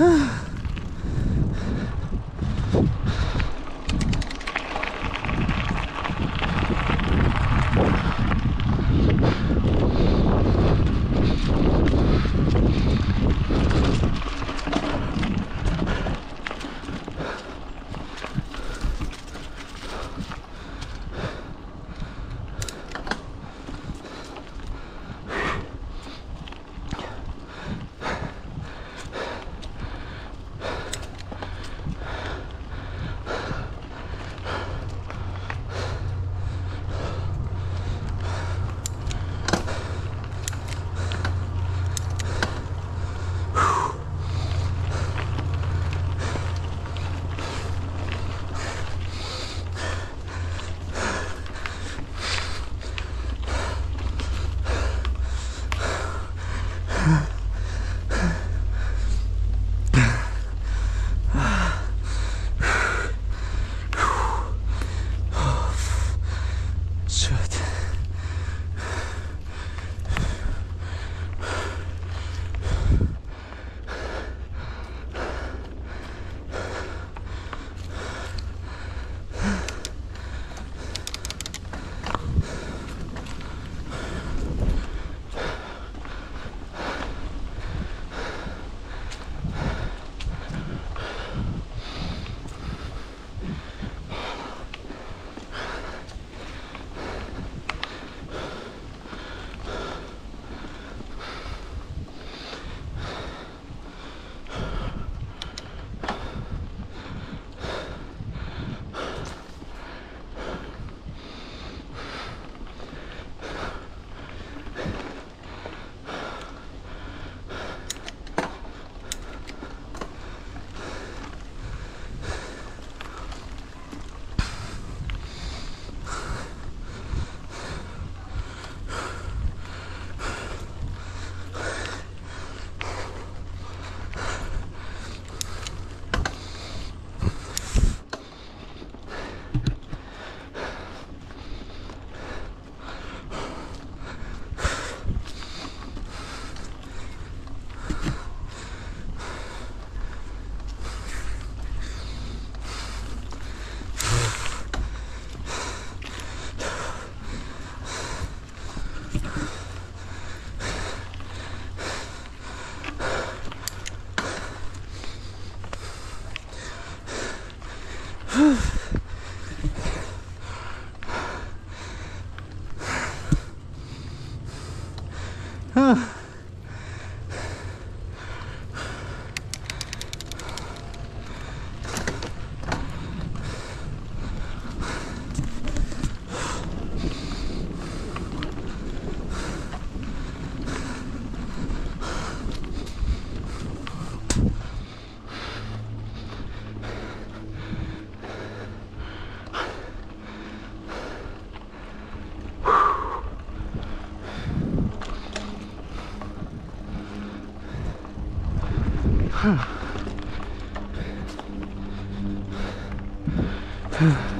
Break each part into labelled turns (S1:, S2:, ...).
S1: Shit. Yeah.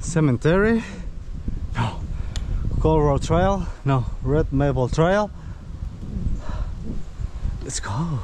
S1: Cemetery. No. Colorado Trail. No. Red Maple Trail. Let's go.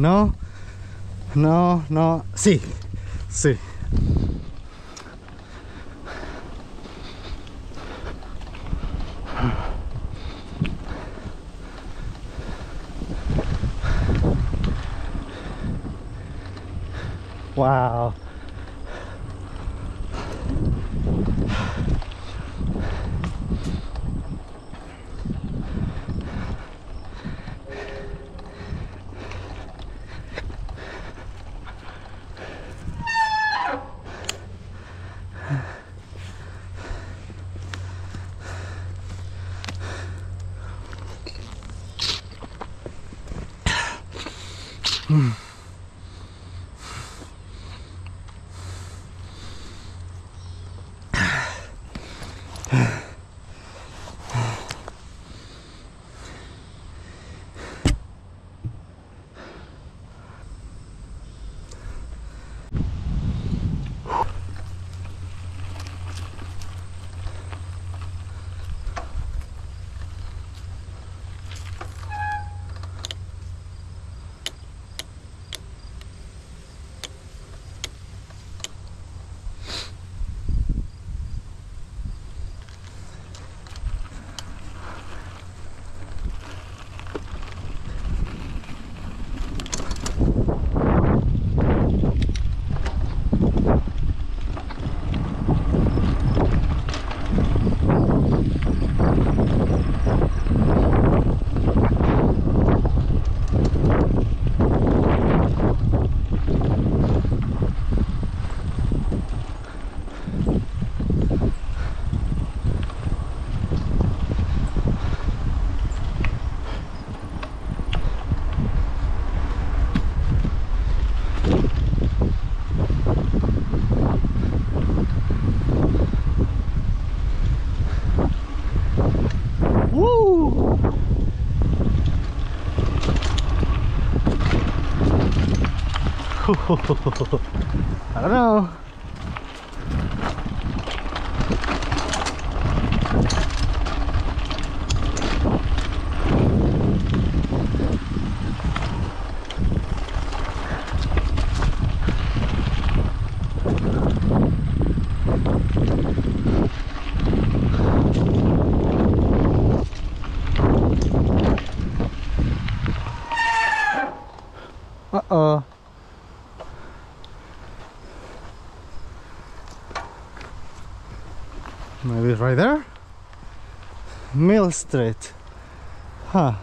S1: No, no, no, sí, sí. Wow. I don't know. Uh-oh. Maybe right there? Mill Street. Huh.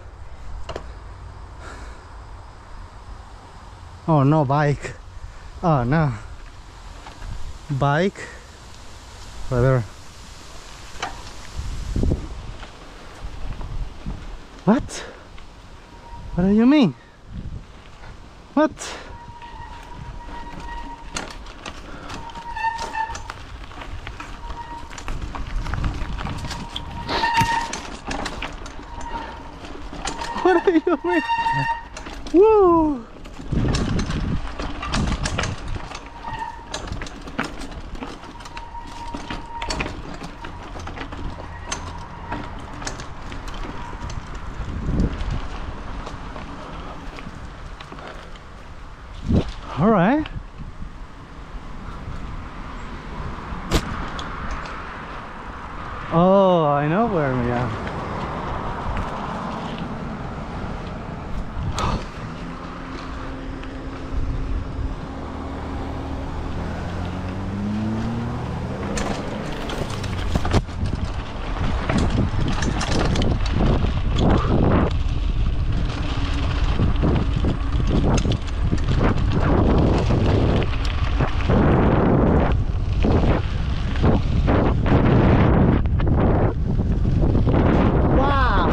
S1: Oh, no bike. Oh, no. Bike. There. What? What do you mean? What? Woo. All right. Oh, I know where we are. Wow!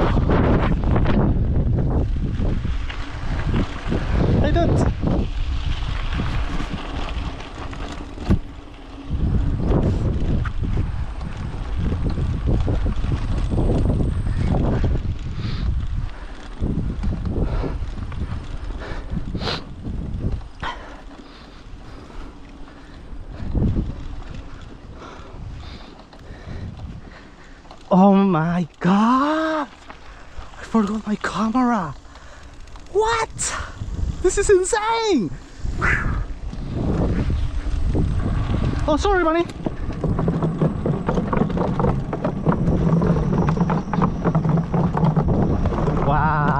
S1: I don't. Oh my god! I forgot my camera. What? This is insane! Oh, sorry, bunny. Wow.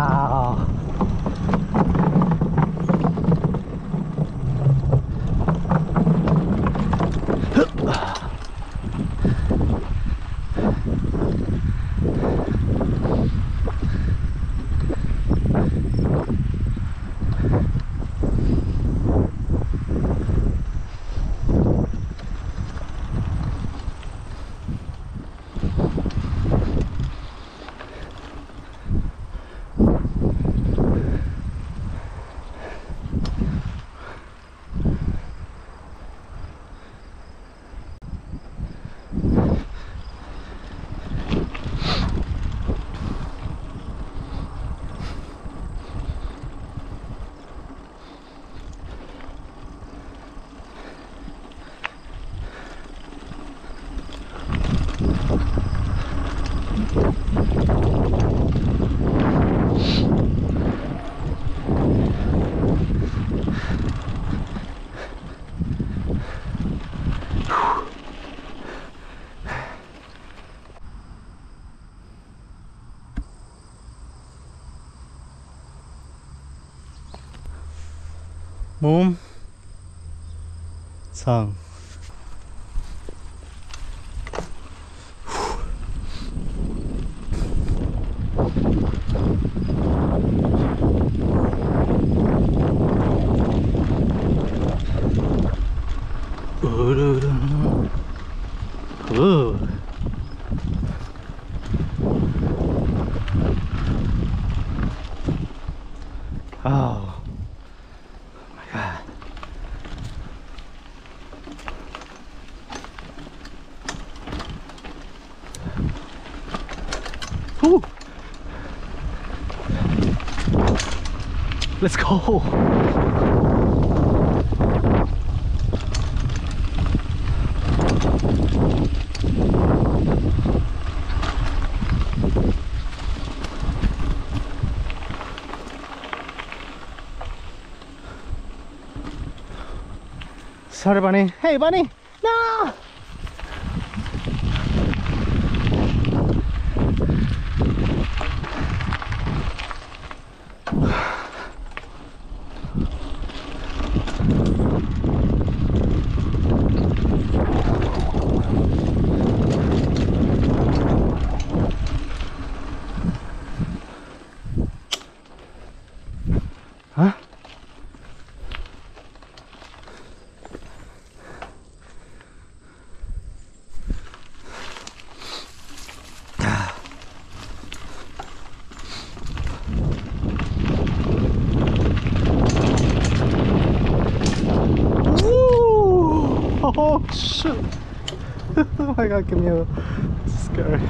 S1: 몸, 상. Ooh. Let's. Sorry, bunny. Hey, bunny. My god, qué miedo. It's scary.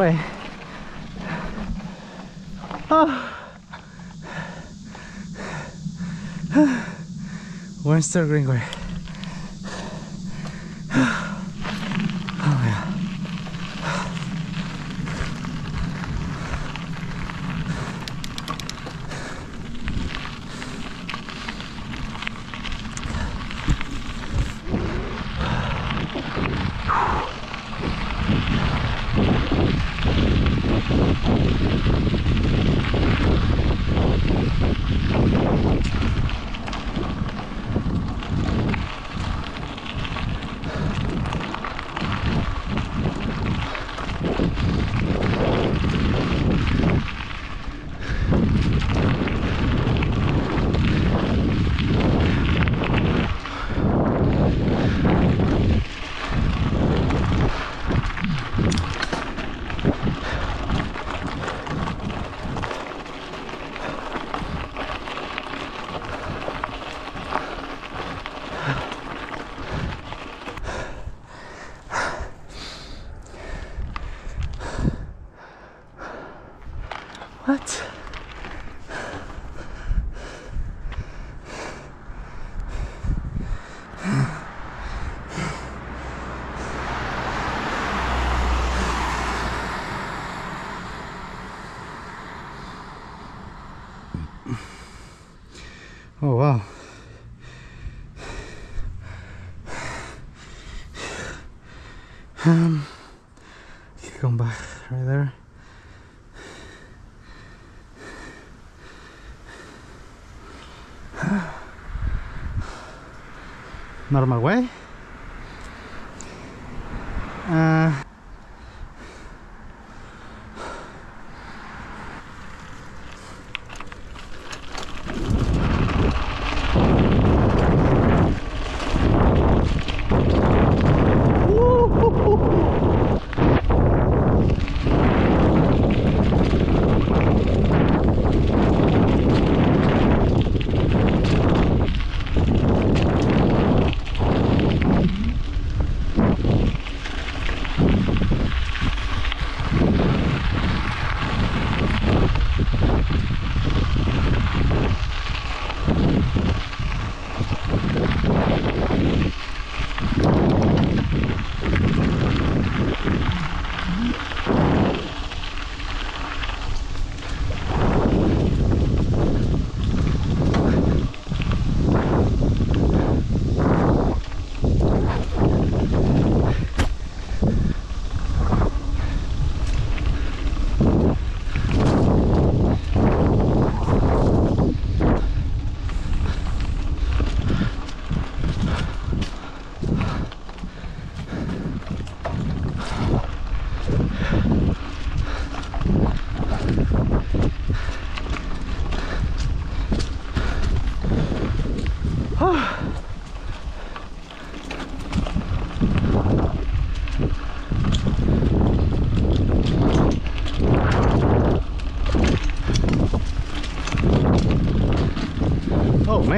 S1: Way. Oh. Western Greenway. Oh Oh wow. Um, come back right there. normal way. Uh,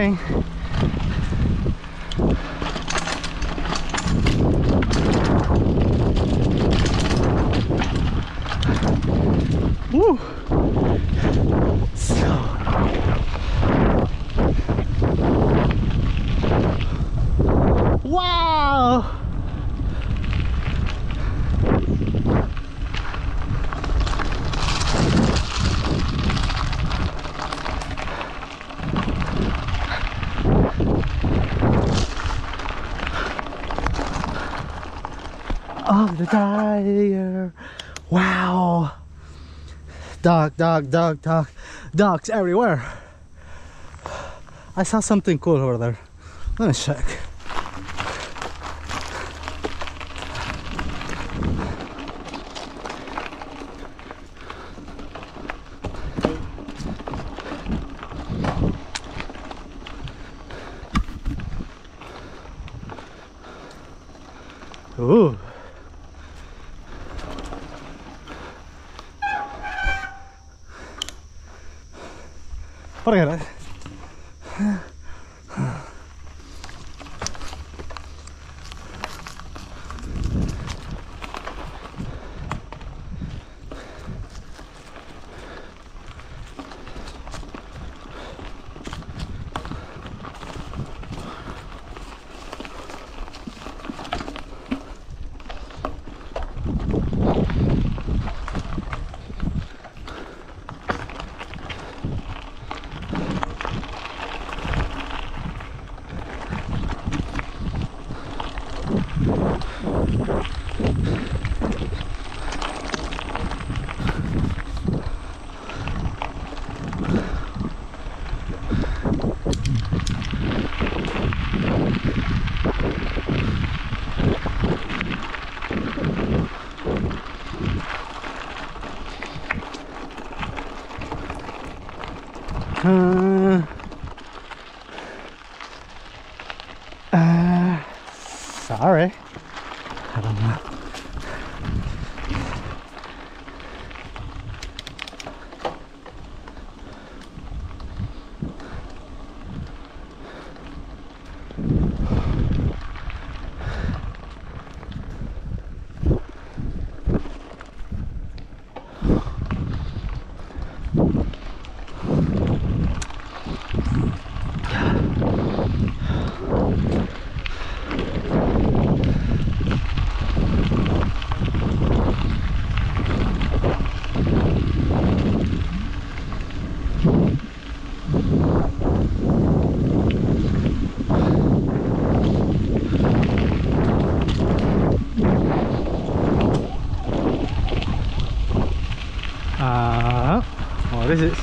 S1: rain. Woo! So Wow! Tiger. Wow. Dog, dog, dog, dog. Dogs everywhere. I saw something cool over there. Let me check. Ooh. Forget it. Uh, uh, sorry. I don't know. Uh, what is it?